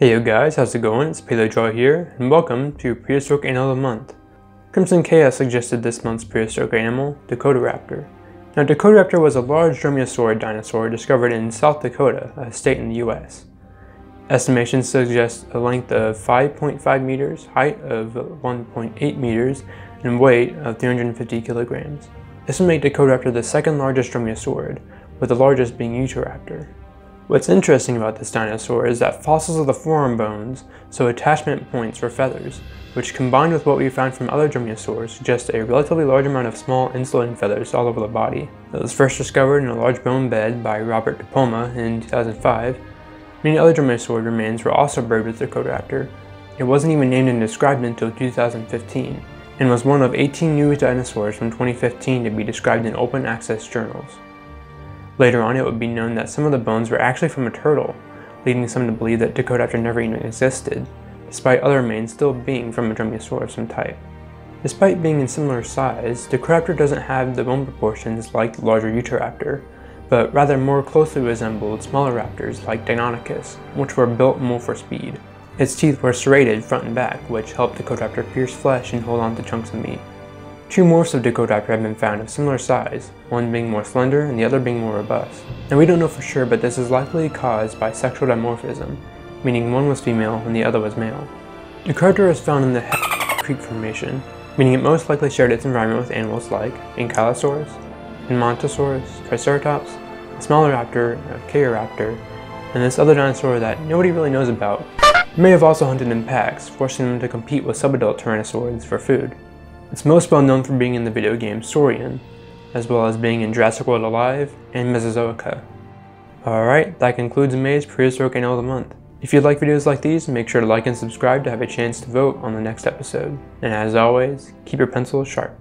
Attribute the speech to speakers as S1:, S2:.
S1: Hey guys, how's it going? It's Paleodraw here, and welcome to Prehistoric Animal of the Month. Crimson Chaos suggested this month's prehistoric animal, Dakotaraptor. Now Dakotaraptor was a large dromaeosaurid dinosaur discovered in South Dakota, a state in the US. Estimations suggest a length of 5.5 meters, height of 1.8 meters, and weight of 350 kilograms. This would make Dakotaraptor the second largest dromaeosaurid, with the largest being Utahraptor. What's interesting about this dinosaur is that fossils of the forearm bones show attachment points for feathers, which combined with what we found from other dromaeosaurs suggest a relatively large amount of small insulating feathers all over the body. It was first discovered in a large bone bed by Robert DePalma in 2005. Many other dromaeosaurid remains were also buried with Dakotaraptor. It wasn't even named and described until 2015, and was one of 18 new dinosaurs from 2015 to be described in open access journals. Later on, it would be known that some of the bones were actually from a turtle, leading some to believe that Dakotaraptor never even existed, despite other remains still being from a dromaeosaur of some type. Despite being in similar size, Dakotaraptor doesn't have the bone proportions like the larger Utahraptor, but rather more closely resembled smaller raptors like Deinonychus, which were built more for speed. Its teeth were serrated front and back, which helped Dakotaraptor pierce flesh and hold on to chunks of meat. Two morphs of Dakotaraptor have been found of similar size, one being more slender and the other being more robust. And we don't know for sure, but this is likely caused by sexual dimorphism, meaning one was female and the other was male. Dakotaraptor is found in the Creek Formation, meaning it most likely shared its environment with animals like Ankylosaurus, Edmontosaurus, Triceratops, a smaller raptor, a Chairaptor, and this other dinosaur that nobody really knows about. It may have also hunted in packs, forcing them to compete with subadult tyrannosaurids for food. It's most well known for being in the video game Saurian, as well as being in Jurassic World Alive and Mesozoica. Alright, that concludes May's Prehistoric Animal of the Month. If you like videos like these, make sure to like and subscribe to have a chance to vote on the next episode. And as always, keep your pencils sharp.